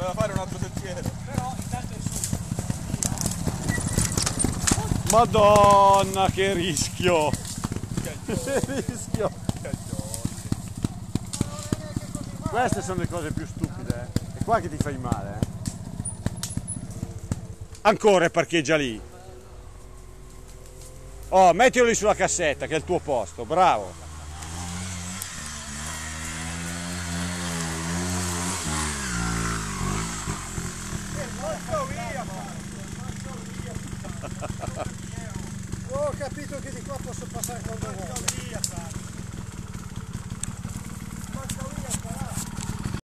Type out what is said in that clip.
Voleva fare un altro sentiero. Però intanto è su. Madonna che rischio! Che rischio! Queste sono le cose più stupide, eh. è qua che ti fai male. Eh. Ancora parcheggia lì. Oh, mettilo lì sulla cassetta che è il tuo posto, bravo. ho capito che di qua posso passare quando vuoi.